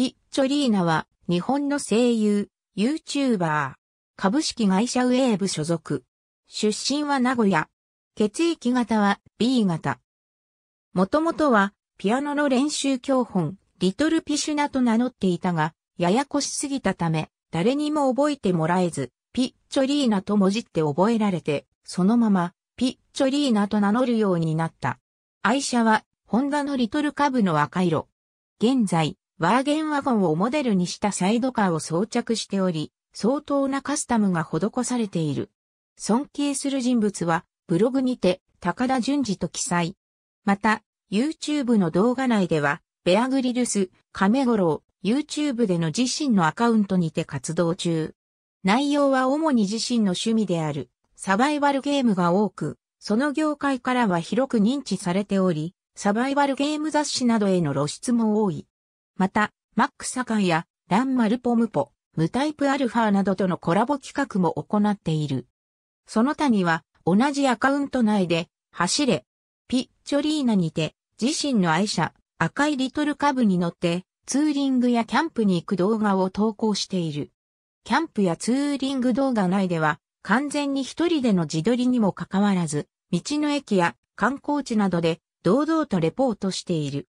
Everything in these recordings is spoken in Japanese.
ピッチョリーナは日本の声優、YouTuber、株式会社ウェーブ所属。出身は名古屋。血液型は B 型。もともとはピアノの練習教本、リトルピシュナと名乗っていたが、ややこしすぎたため、誰にも覚えてもらえず、ピッチョリーナと文字って覚えられて、そのまま、ピッチョリーナと名乗るようになった。愛車は、ホンダのリトルカブの赤色。現在、ワーゲンワゴンをモデルにしたサイドカーを装着しており、相当なカスタムが施されている。尊敬する人物は、ブログにて、高田淳二と記載。また、YouTube の動画内では、ベアグリルス、亀五郎、YouTube での自身のアカウントにて活動中。内容は主に自身の趣味である、サバイバルゲームが多く、その業界からは広く認知されており、サバイバルゲーム雑誌などへの露出も多い。また、マックサカンやランマルポムポ、ムタイプアルファなどとのコラボ企画も行っている。その他には、同じアカウント内で、走れ、ピッチョリーナにて、自身の愛車、赤いリトルカブに乗って、ツーリングやキャンプに行く動画を投稿している。キャンプやツーリング動画内では、完全に一人での自撮りにもかかわらず、道の駅や観光地などで堂々とレポートしている。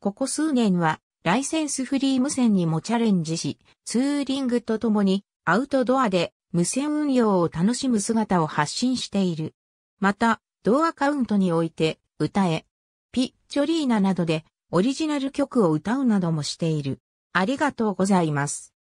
ここ数年はライセンスフリー無線にもチャレンジし、ツーリングとともにアウトドアで無線運用を楽しむ姿を発信している。また、同アカウントにおいて、歌え、ピッチョリーナなどでオリジナル曲を歌うなどもしている。ありがとうございます。